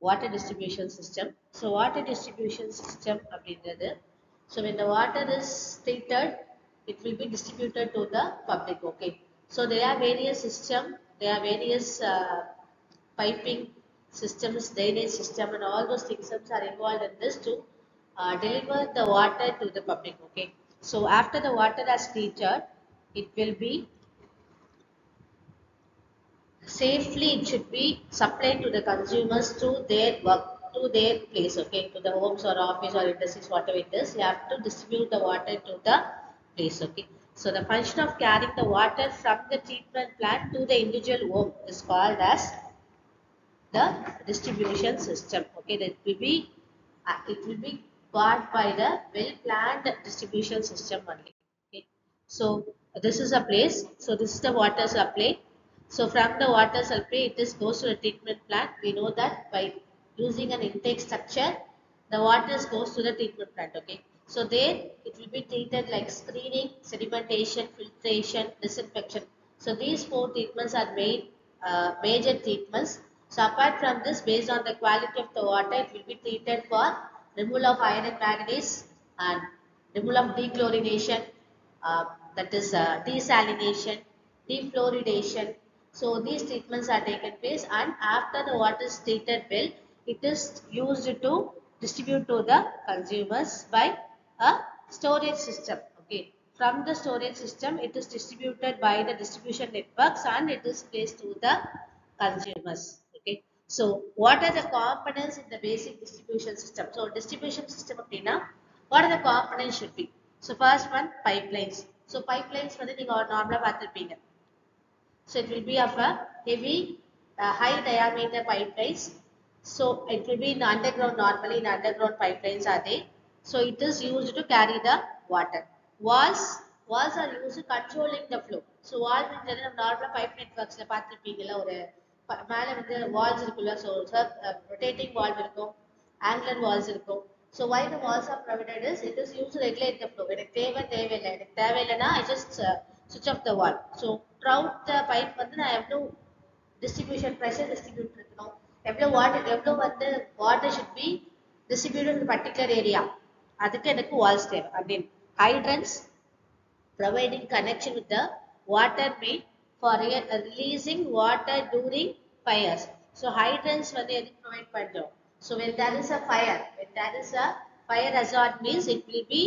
water distribution system. So water distribution system அப்படின்றது so when the water is treated it will be distributed to the public okay so there are various system there are various uh, piping systems drainage system and all those systems are involved in this to uh, deliver the water to the public okay so after the water has treated it will be safely it should be supplied to the consumers to their work to their place okay? To the homes or office or industries whatever it is you have to distribute the water to the place okay? So the function of carrying the water from the treatment plant to the individual home is called as the distribution system okay? That will be uh, it will be got by the well planned distribution system only okay? So this is a place so this is the water supply so from the water supply it is goes to the treatment plant. We know that by using an intake structure the water goes to the treatment plant okay? So there it will be treated like screening sedimentation filtration disinfection. So these four treatments are made uh, major treatments. So apart from this based on the quality of the water it will be treated for removal of iron and manganese and removal of dechlorination uh, that is uh, desalination defluoridation so these treatments are taken place and after the water is treated well it is used to distribute to the consumers by a storage system okay from the storage system it is distributed by the distribution networks and it is placed to the consumers okay so what are the components in the basic distribution system so distribution system அப்படின்னா what are the components should be so first one pipelines so pipelines வந்து நீங்க நார்மலா பார்த்திருப்பீங்க so it will be of a heavy uh, high diameter pipelines so it will be in underground normally in underground pipelines are there so it is used to carry the water walls walls are used to controlling the flow so wall நம்ம நார்மலா pipe நெட்வொர்க்ஸ்ல பார்த்திருப்பீங்கல்ல ஒரு ப- மேல வந்து valves இருக்குல்ல so rotating valve இருக்கும் angular valves இருக்கும் so why the valves are provided is it is use regulate the flow எனக்கு தேவை தேவையில்லை எனக்கு தேவையில்லைன்னா I just switch off the valve so த்ரவுட் the pipe வந்து நான் எவ்வளோ டிஸ்ட்ரிபியூஷன் ப்ரெஷர் டிஸ்ட்ரிபியூட் இருக்கணும் எவ்வளோ வாட்டர் எவ்வளோ வந்து water should B distributed particular area அதுக்கு எனக்கு வால்ஸ் தேவை அப்படின்னு ஹைட்ரன்ஸ் providing connection with the water main for re- uh, releasing water during fires. So hydrants வந்து எதுக்கு provide பண்றோம்? So when there is a fire, when there is a fire hazard means it will be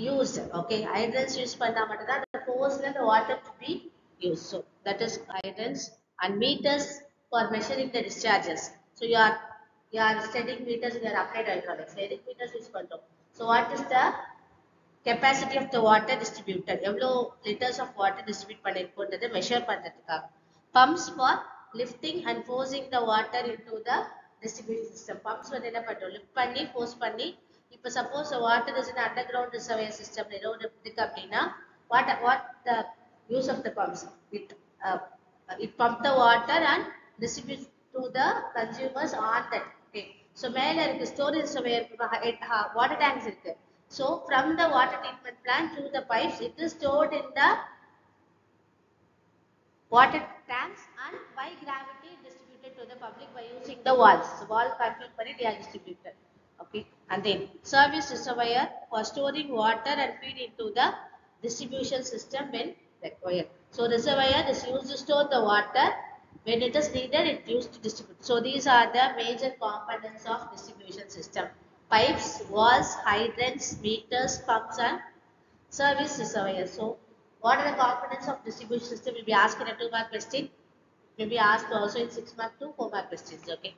used. Okay, hydrants use பண்ணா மட்டும்தான் the force the water to be used. So that is hydrants and meters for measuring the discharges. So you are you are studying meters in your applied hydraulics. எதுக்கு meters use பண்றோம்? So what is the capacity of the water distributed எவ்வளோ litres of water distribute பண்ணிருக்கோன்றதை measure பண்ணுறதுக்காக bumps for lifting and forcing the water in to the distribution system bumps வந்து என்ன பண்ணுறோம் lift பண்ணி force பண்ணி இப்போ suppose water is in under ground reservoir system ஏதோ ஒன்று இருக்கு அப்படின்னா what what the use of the bumps it it pump the water and distribute to the consumers on that okay so மேலே இருக்கு storage reservoir water tanks இருக்கு So from the water treatment plant to the pipes, it is stored in the water tanks and by gravity distributed to the public by using the walls. So wall piping பண்ணி they are distributed. Okay. And then service reservoir for storing water and feed into the distribution system when required. So reservoir is used to store the water. When it is needed, it used to distribute. So these are the major components of distribution system. Pipes, walls, hydrants, meters, pumps and service reservoirs. So what are the components of distribution system will be asked in a two mark question. Will be asked also in six mark to four mark questions. Okay.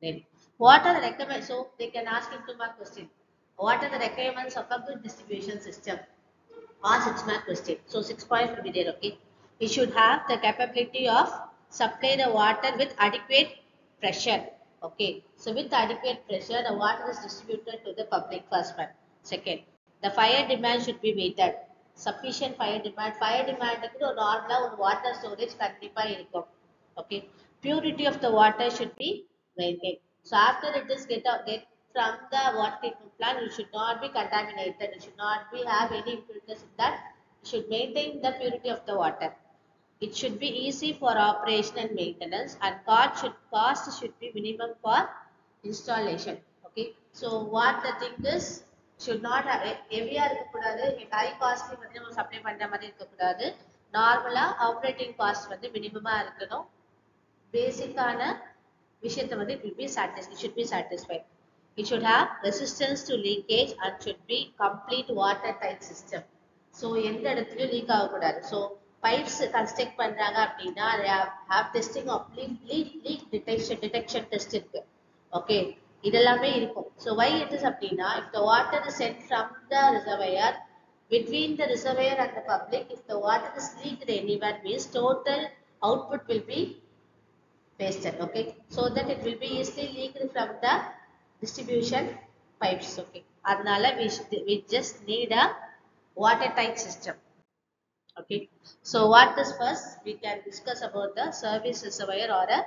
Then what are the requirements? So they can ask in two mark question. What are the requirements of a good distribution system? Or six mark question. So six points will be there. Okay. It should have the capability of supply the water with adequate pressure. Okay. So with adequate pressure, the water is distributed to the public first one. Second, the fire demand should be metered. Sufficient fire demand. Fire demand க்கு ஒரு நார்மலா ஒரு water storage கண்டிப்பா இருக்கும். Okay. Purity of the water should be maintained. So after it is get out, get from the water treatment plant, it should not be contaminated. It should not be have any impurities in that. It should maintain the purity of the water. it should be easy for operation and maintenance and cost should cost should be minimum for installation okay so what the thing is should not have ஹெவியா இருக்கக்கூடாது high costly வந்து நம்ம supply பண்ற மாதிரி இருக்கக்கூடாது நார்மலா operating cost வந்து மினிமமா இருக்கணும் பேசிக்கான விஷயத்தை வந்து it be சாட்டிஸ் it should be satisfied it should have resistance to leakage and should be complete water tight system so எந்த இடத்துலையும் லீக் ஆகக்கூடாது ஸோ பைப்ஸ் கன்ஸ்ட்ரக்ட் பண்ணுறாங்க அப்படின்னா have testing of leak leak leak detection detection test இருக்கு okay இதெல்லாமே இருக்கும் so why it is அப்படின்னா if the water is sent from the reservoir between த reservoir and the public if the water is leaked anywhere means total output will be wasted okay so that it will be easily leaked from the distribution pipes okay அதனால we should, we just need a watertight system okay so what is first we can discuss about the service reservoir or a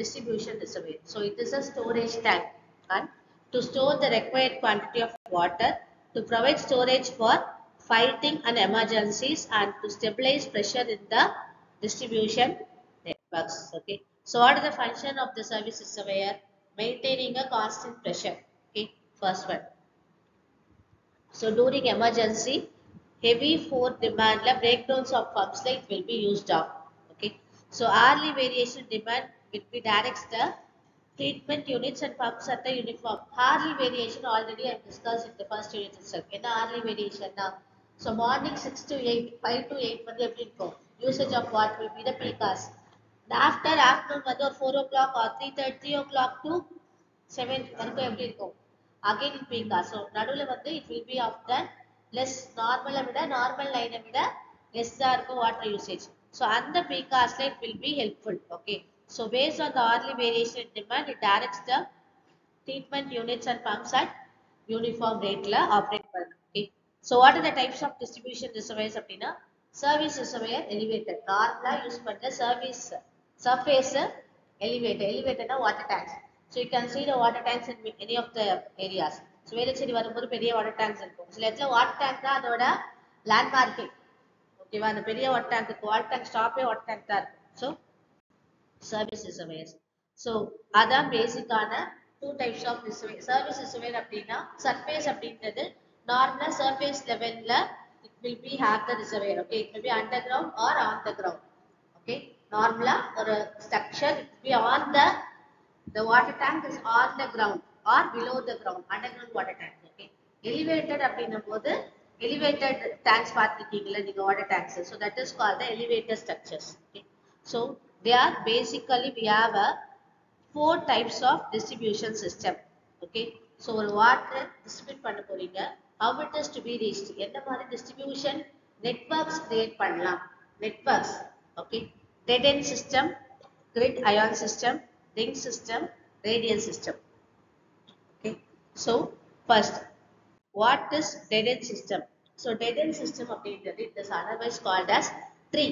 distribution reservoir so it is a storage tank and to store the required quantity of water to provide storage for fighting and emergencies and to stabilize pressure in the distribution networks okay So what is the function of the service reservoir? Maintaining a constant pressure. Okay, first one. So during emergency, heavy force demand la breakdowns of pumps like will be used up. Okay. So hourly variation demand will be directs the treatment units and pumps at the uniform. Hourly variation already I have discussed in the first unit itself. In hourly variation now. So morning 6 to 8, 5 to 8 வந்து எப்படி இருக்கும்? Usage of what will be the peak hours. After afternoon வந்து ஒரு four o'clock or three third three o'clock to seven வரைக்கும் எப்படி இருக்கும்? Again பீக்கா so நடுவில் வந்து it will be after less நார்மலை விட நார்மல் லைனை விட லெஸ்ஸாக இருக்கும் வாட்டர் யூசேஜ் ஸோ அந்த பீக்காஸில் it will be helpful okay so based on the hourly variation demand it directs the treatment units and pumps at uniform ரேட்டில் operate பண்ணணும் okay so what are the types of distribution reservoirs அப்படின்னா service reservoir elevator நார்மலாக use பண்ணுற service surface elevator elevator னா water tanks. So you can see the water tanks in any of the areas. So Velachery வரும்போது பெரிய water tanks இருக்கும். சில இடத்துல water tank தான் அதோட லேண்ட்மார்க்கிங் ஓகேவா அந்த பெரிய வாட்டர் டேங்க் இருக்கு வாட்டர் டேங்க் ஸ்டாப்பே வாட்டர் டேங்க் தான் இருக்கும். ஸோ சர்வீஸ் ரிசர்வேர்ஸ் ஸோ அதான் பேசிக்கான two types of reserve service reservoir அப்படின்னா சர்ஃபேஸ் அப்படின்றது நார்மலாக சர்ஃபேஸ் லெவல்ல it will be have the reservoir okay it will be under ground or on the ground okay நார்மலா ஒரு structure it be on the the water tank is on the ground or below the ground underground water tank okay elevated அப்படின்னும் போது elevated tanks பார்த்திருக்கீங்களா நீங்க water tanks so that is called the elevated structures okay so they are basically we have a four types of distribution system okay so ஒரு water distribute பண்ண போறீங்க how it is to be reached எந்த மாதிரி distribution networks create பண்ணலாம் networks okay dead system system, grid system ring system system, system okay so first what is is system so system? System அப்படின்றது it is otherwise called as tree.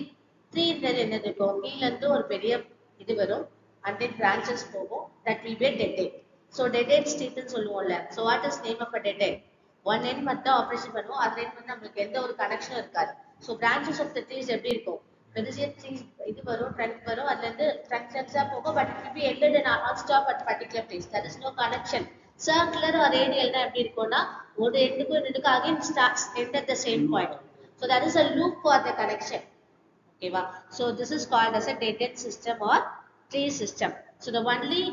ட்ரீன்றது என்னது இருக்கும் கீழேருந்து ஒரு பெரிய இது வரும் அண்ட் தென் பிரான்ச்சஸ் போகும் that will be dead so dead end ஸ்ட்ரீட்னு சொல்லுவோம்ல so what is name of a dead one end மட்டும் ஆப்ரேஷன் பண்ணுவோம் அந்த எண்ட் வந்து நம்மளுக்கு எந்த ஒரு கனெக்ஷனும் இருக்காது so branches of the trees எப்படி இருக்கும் இது வரும் ட்ரெண்ட் வரும் அதுல இருந்து ட்ரங்க் போகும் but it be ended in not stop at particular place that is no connection circular or ரேடியல்னா எப்படி இருக்கும்னா ஒரு எண்டுக்கும் ரெண்டுக்கும் again starts end at the same point so that is a loop for the connection ஓகேவா so this is called as a dated system or tree system so the only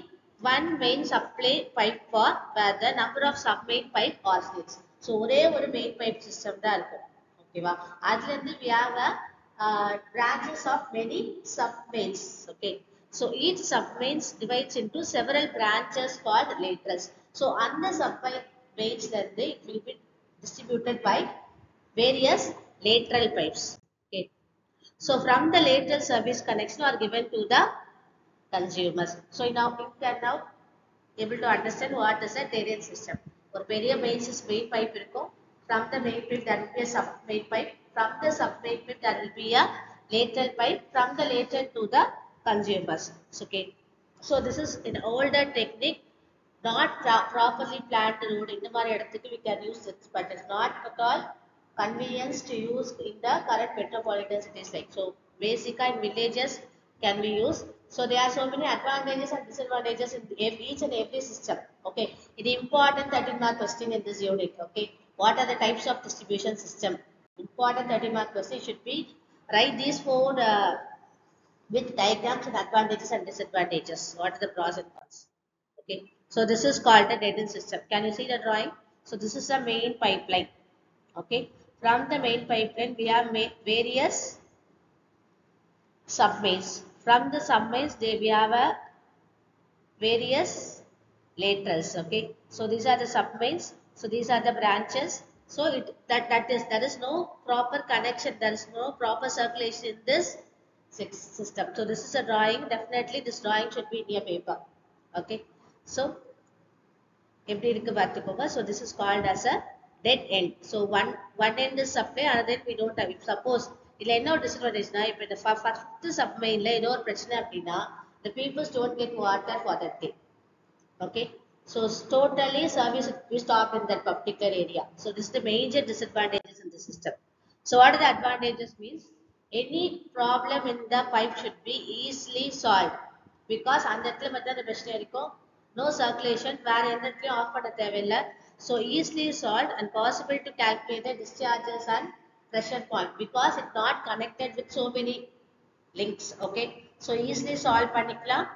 one main supply pipe for where the number of sub main pipe oscillates so ஒரே ஒரு main pipe system தான் இருக்கும். ஓகேவா அதுல இருந்து we uh, branches of many submains okay so each submains divides into several branches called laterals so அந்த submains ல இருந்து it will be distributed by various lateral pipes okay so from the lateral service connection are given to the consumers so now you can now able to understand what is a terrain system ஒரு பெரிய main system main pipe இருக்கும் from the main pipe there will be a sub main pipe from the sub main pipe there will be a lateral pipe from the lateral to the consumers okay so this is an older technique not pro- properly planned road இந்த மாதிரி இடத்துக்கு we can use it but it's not at all convenience to use in the current metropolitan cities like so basic in villages can be used. So there are so many advantages and disadvantages in each and every system. Okay, it is important 13 mark question in this unit. Okay, what are the types of distribution system? Important 13 mark question should be write these four uh, with diagrams and advantages and disadvantages. What are the pros and cons? Okay, so this is called the dead end system. Can you see the drawing? So this is the main pipeline. Okay, from the main pipeline we have made various submains. From the submains they we have a various laterals. Okay, so these are the submains. So these are the branches. So it that that is there is no proper connection. There is no proper circulation in this system. So this is a drawing. Definitely this drawing should be in your paper. Okay. So எப்படி இருக்கு பார்த்துக்கோங்க so this is called as a dead end so one one end is supply other we don't have suppose இதில் என்ன ஒரு டிஸ்அட்வான்டேஜ்னா இப்போ இந்த first சப்மைனில் ஏதோ ஒரு பிரச்சனை அப்படின்னா the peoples don't get water for that day. Okay. So totally service we stop in that particular area. So this is the major disadvantages in the system. So what are the advantages means? Any problem in the pipe should be easily solved. Because அந்த இடத்துல மட்டும் அந்த பிரச்சனை இருக்கும் no circulation வேற எந்த இடத்துலயும் of பண்ண தேவையில்லை so easily solved and possible to calculate the discharges and pressure point because it not connected with so many links okay so easily solve பண்ணிக்கலாம்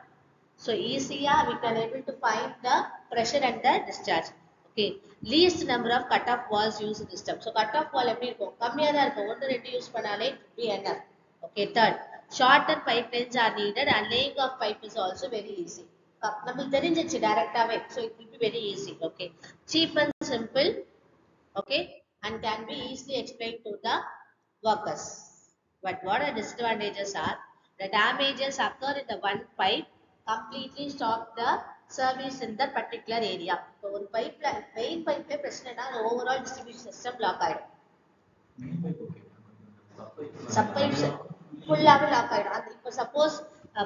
so easier we can able to find the pressure and the discharge okay least number of cut off walls used in the system so cut off wall எப்படி இருக்கும் கம்மியா தான் இருக்கும் ஒன்று ரெண்டு use பண்ணாலே be enough okay third shorter pipelines are needed and laying of pipe is also very easy நம்மளுக்கு தெரிஞ்சிச்சு டைரக்டாவே so it will be very easy okay cheap and simple okay and can be easily explained to the workers but what are disadvantages are the damages occur in the one pipe completely stop the service in that particular area இப்போ ஒரு பைப்ல main பைப்பே பிரச்சனைனா அந்த overall distribution system block ஆயிடும். Sub pipes ஃபுல்லாகவே ஆயிடும். அது இப்போ suppose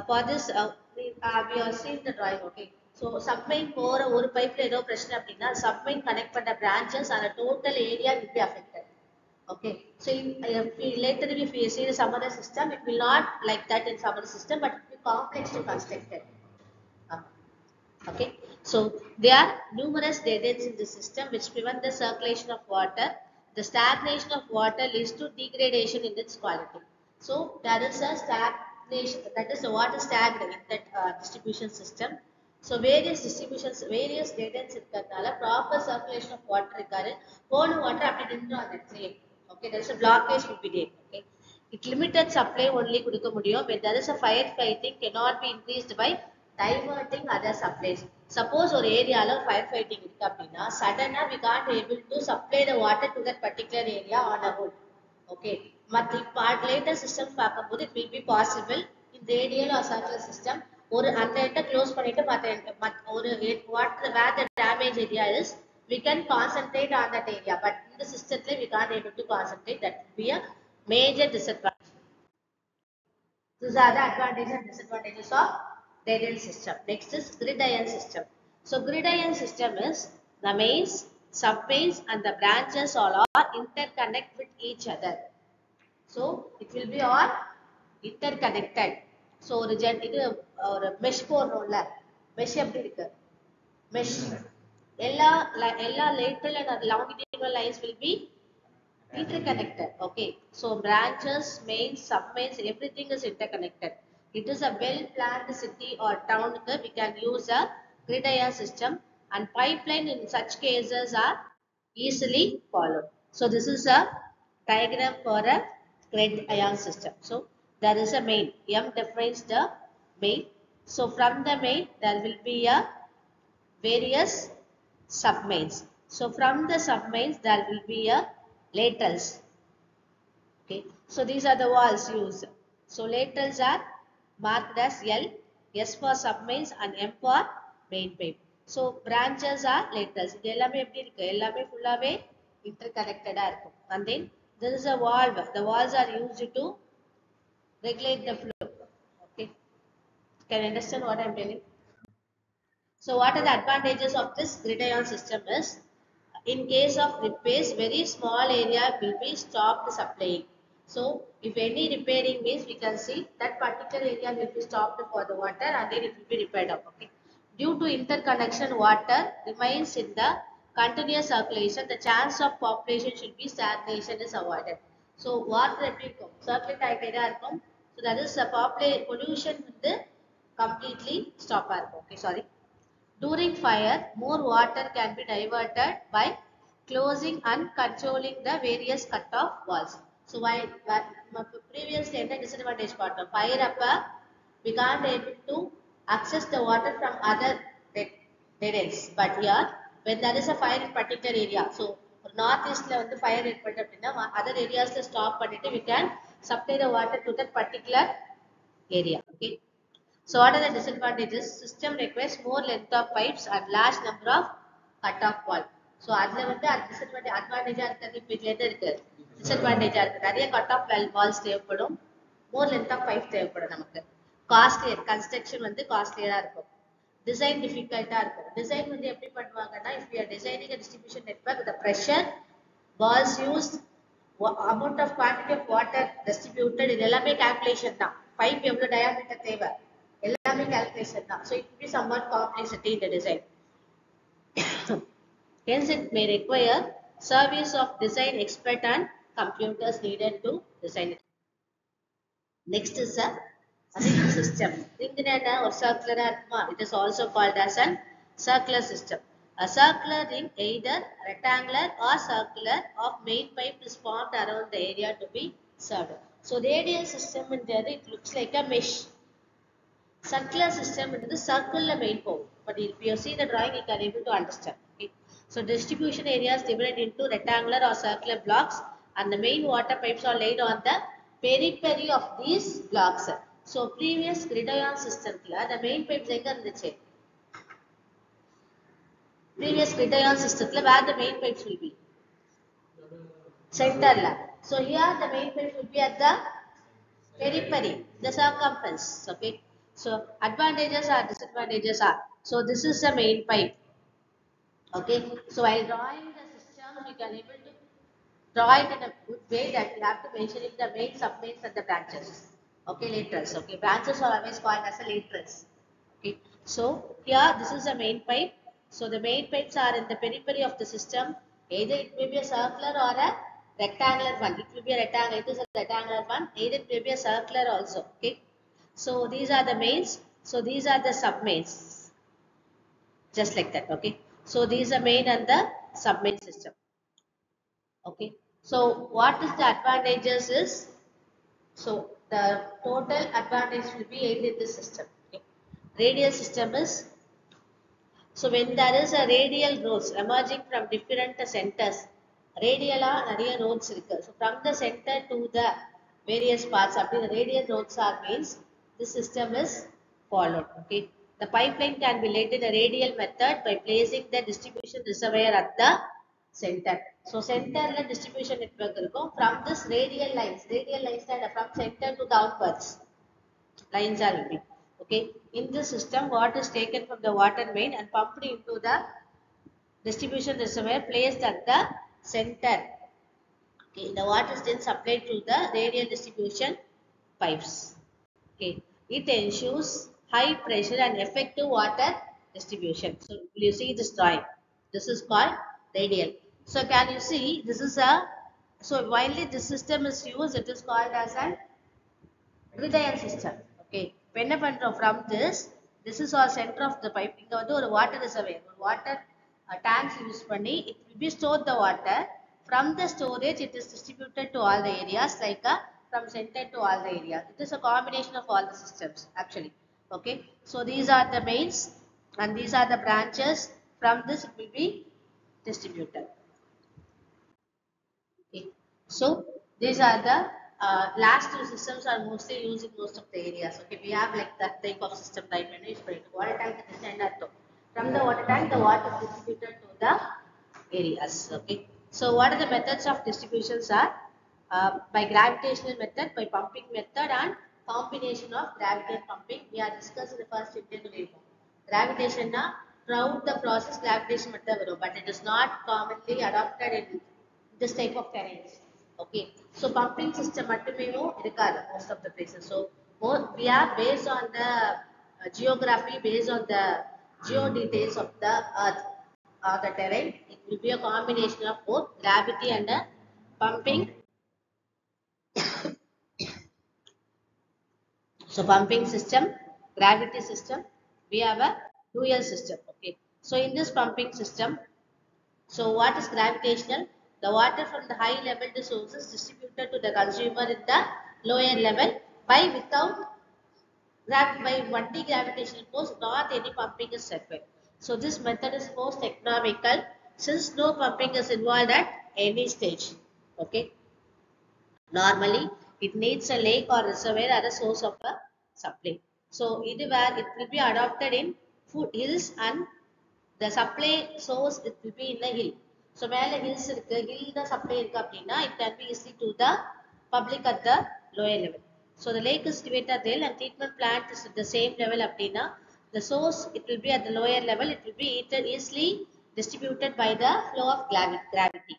for this we are seen the drawing okay so submain போகிற ஒரு பைப்ல ஏதோ பிரச்சனை அப்படின்னா சப்மெயின் கனெக்ட் பண்ணுற பிரான்ச்சஸ் அந்த total area will be affected okay so related if you see summer system it will not like that in summer system but it complex to constructed okay so there are numerous dead ends in the system which prevent the circulation of water the stagnation of water leads to degradation in its quality so there is a stagnation that is the water stagnant in that uh, distribution system so various distributions various dead ends இருக்கிறதுனால proper circulation of water இருக்காது போன water அப்படி நின்றும் அந்த இடத்துலயே okay there is a blockage will be there okay it limited supply only கொடுக்க முடியும் when there is a fire fighting cannot be increased by diverting other supplies suppose ஒரு ஏரியால ஃபயர் ஃபைட்டிங் இருக்கு அப்படின்னா சடனாக we got able to supply the water to that particular area on a okay மற்ற இப்போ later system பார்க்கும்போது it will be possible இந்த radial circular system ஒரு அந்த இடத்த க்ளோஸ் பண்ணிட்டு மற்ற ஒரு water where the damage area is we can concentrate on that area but இந்த சிஸ்டத்தில் we can able to concentrate that be a major disadvantage. These are the advantages and disadvantages of radial system next is gridiron system so gridiron system is the mains submains and the branches all are interconnect with each other so it will be all interconnected so ஒரு gen இது ஒரு mesh போடுறோம்ல mesh எப்படி இருக்கு mesh எல்லா li- எல்லா lateral and longitudinal lines will be interconnected okay so branches mains submains everything is interconnected it is a well planned city or town we can use a gridiron system and pipeline in such cases are easily followed so this is a diagram for a gridiron system so there is a main m defines the main so from the main there will be a various submains. So from the submains there will be a laterals. Okay. So these are the walls used. So laterals are marked as L, S for submains and M for main pipe. So branches are laterals. இது எல்லாமே எப்படி இருக்கு எல்லாமே ஃபுல்லாவே interconnected-ஆ இருக்கும். And then there is a valve. The valves are used to regulate the flow. Okay. Can you understand what I am telling? So what are the advantages of this gridiron system is, in case of repairs, very small area will be stopped supplying. So if any repairing means we can see that particular area will be stopped for the water and then it will be repaired up. Okay. Due to interconnection, water remains in the continuous circulation. The chance of population should be stagnation is avoided. So water எப்படி இருக்கும் circulate ஆகிட்டே தான் இருக்கும். So that is the population pollution வந்து completely stop ஆகும். Okay, sorry. During fire, more water can be diverted by closing and controlling the various cut-off valves. So while while previous என்ன disadvantage பார்த்தோம் fire அப்ப we can't able to access the water from other dead, dead ends. But here when there is a fire in particular area, so ஒரு north ஈஸ்ட்ல வந்து fire ஏற்பட்டு அப்படின்னா other ஏரியாஸ்ல stop பண்ணிட்டு we can supply the water to that particular area. Okay. So what are the disadvantages? System requires more length of pipes and large number of cut-off valve. So அதில் வந்து அது disadvantage அட்வான்டேஜாக இருக்கிறது இப்போ இதுல எது இருக்கு டிஸ்அட்வான்டேஜாக இருக்கு. நிறைய கட் ஆஃப் வால்ஸ் தேவைப்படும். மோர் லென்த் ஆஃப் பைப் தேவைப்படும் நமக்கு. காஸ்ட்லியர் கன்ஸ்ட்ரக்ஷன் வந்து காஸ்ட்லியராக இருக்கும். டிசைன் டிஃபிகல்ட்டாக இருக்கும். டிசைன் வந்து எப்படி பண்ணுவாங்கன்னா if you designing distribution network the pressure valves use amount of quantity of water distributed இது எல்லாமே கால்குலேஷன் தான். பைப் எவ்வளோ டயாமீட்டர் தேவை? எல்லாமே கால்குலேஷன் தான். So it be somewhat complexity இந்த design Hence, it may require service of design expert and computers needed to design it. Next is a ring system. Ring or circular it is also called as a circular system. A circular ring, either rectangular or circular, of main pipe is formed around the area to be served. So, the radial system in there, it looks like a mesh. Circular system into the circular main pole. But if you see the drawing, you can able to understand. Okay. So distribution areas divided into rectangular or circular blocks and the main water pipes are laid on the periphery of these blocks. So previous gridiron system the main pipes எங்க இருந்துச்சு previous gridiron system where the main pipes will be center la. So here the main pipes will be at the periphery, the circumference. Okay. So advantages are disadvantages are. So this is the main pipe. Okay, so while drawing the system, we can able to draw it in a good way that we have to mentioning the main, submains and the branches. Okay, laterals. Okay, branches are always called as a laterals. Okay, so here this is the main pipe. So the main pipes are in the periphery of the system. Either it may be a circular or a rectangular one. It will be a rectangle. It is a rectangular one. Either it may be a circular also. Okay, so these are the mains. So these are the submains. Just like that. Okay. So these are main and the submain system. Okay. So what is the advantages is, so the total advantage will be 8 in this system. Okay. Radial system is, so when there is a radial roads emerging from different centers, radial நிறைய roads இருக்கு. So from the center to the various parts, அப்படி the radial roads are means this system is followed. Okay. The pipeline can be laid in a radial method by placing the distribution reservoir at the center. So center la distribution network இருக்கும். From this radial lines, radial lines that are from center to downwards. Lines are will be. Okay. In this system, water is taken from the water main and pumped into the distribution reservoir placed at the center. Okay. The water is then supplied to the radial distribution pipes. Okay. It ensures high pressure and effective water distribution. So will you see this drawing? This is called radial. So can you see this is a so while this system is used it is called as an radial system. Okay. From this, this is our center of the center of the water இங்கே வந்து ஒரு water ரிசர்வே ஒரு water tanks use பண்ணி it the be store the water from the storage it from center to all the areas. It is a combination of all the systems actually. Okay. So these are the mains and these are the branches. From this it will be distributed. So these are the uh, last two systems are mostly used in most of the areas. Okay, we have like that type of system type and it's for water tank is standard too. From the water tank, the water is distributed to the areas. Okay. So what are the methods of distributions are uh, by gravitational method, by pumping method, and combination of gravity and pumping. We are discussing the first chapter. Gravitation na throughout the process gravitation method, but it is not commonly adopted in this type of terrains. Okay. So pumping system மட்டுமே இருக்காது most of the places. So more, we are based on the uh, geography, based on the geo details of the earth or the terrain. It will be a combination of both gravity and uh, pumping. so pumping system, gravity system, we have a dual system. Okay. So in this pumping system, so what is gravitational? The water from the high level the sources distributed to the consumer in the lower level by without by only gravitational force, not any pumping is required. So this method is most economical since no pumping is involved at any stage. Okay. Normally, it needs a lake or reservoir as a source of a supply. So, where it will be adopted in foothills and the supply source it will be in a hill. So, மேல hills இருக்கு, hill தான் supply இருக்கு அப்படின்னா it can be easy to the public at the lower level. So, the lake is situated there and treatment plant is at the same level அப்படின்னா the source it will be at the lower level, it will be easily distributed by the flow of gravi- gravity.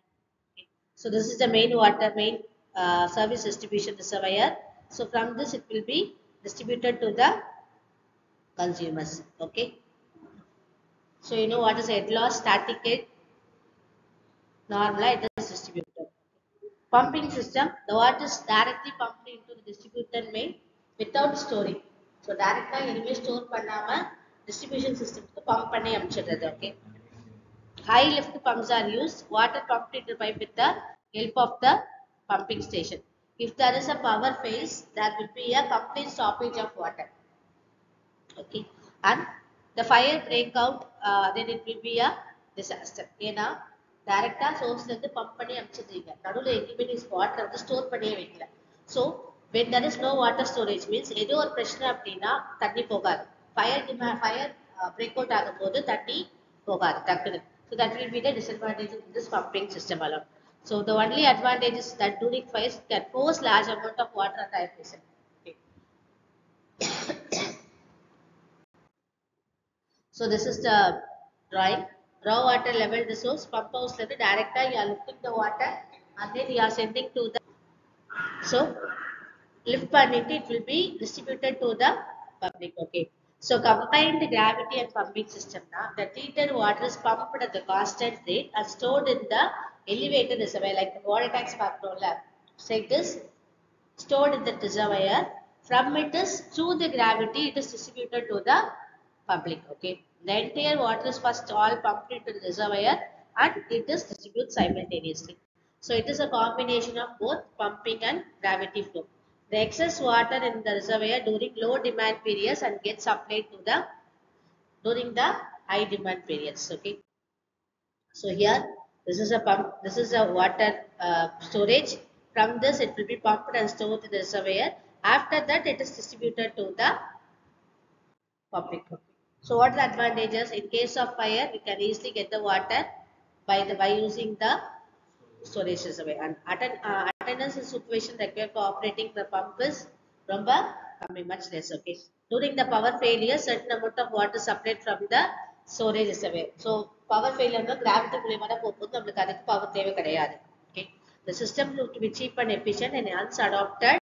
Okay. So, this is the main water, main uh, service distribution reservoir. So, from this it will be distributed to the consumers. Okay. So, you know what is head loss, static head, normal it is distributed. Pumping system, the water is directly pumped into the distributed main without storing. So, directly எதுவுமே store பண்ணாம distribution system க்கு pump பண்ணி அனுப்பிச்சிடுறது. Okay. High lift pumps are used. Water pumped into pipe with the help of the pumping station. If there is a power fails, there will be a complete stoppage of water. Okay. And the fire breakout, uh, then it will be a disaster. ஏன்னா டைரக்டா சோர்ஸ்ல இருந்து pump பண்ணி அனுப்பிச்சிடுறீங்க. நடுவில் எங்கேயுமே நீ water வந்து store பண்ணியே வைக்கல. So when there is no water storage means ஏதோ ஒரு பிரச்சனை அப்படின்னா தண்ணி போகாது. ஃபயர் டிமா ஃபயர் பிரேக் அவுட் ஆகும் போது தண்ணி போகாது டக்குன்னு. So that will be the disadvantage in this pumping system Alam so the only advantage is that during fires can pose large amount of water and high pressure So this is the drawing. Raw water level resource pump house level directly you are lifting the water and then you are sending to the so lift பண்ணிட்டு it will be distributed to the public okay so combined gravity and pumping system na the treated water is pumped at the constant rate and stored in the elevated reservoir like the water tanks பார்க்கிறோம்ல so it is stored in the reservoir from it is through the gravity it is distributed to the public okay? The entire water is first all pumped into the reservoir and it is distributed simultaneously. So it is a combination of both pumping and gravity flow. The excess water in the reservoir during low demand periods and gets supplied to the during the high demand periods okay? So here this is a pump this is a water uh, storage. From this it will be pumped and stored in the reservoir. After that it is distributed to the public so what are the advantages in case of fire we can easily get the water by the by using the storage system. and attend, uh, attendance in situation required for operating the pump is ரொம்ப coming much less okay during the power failure certain amount of water supplied from the storage reservoir so power failure னா gravity மூலியமா தான் போகும்போது நம்மளுக்கு அதுக்கு power தேவை கிடையாது okay the system to be cheap and efficient and hence adopted